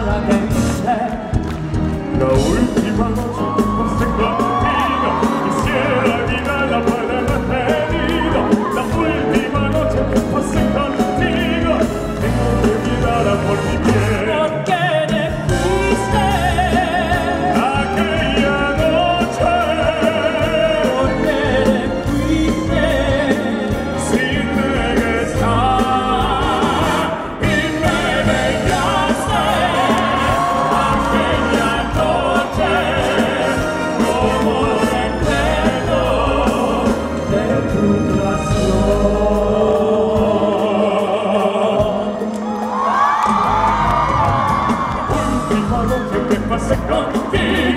la Be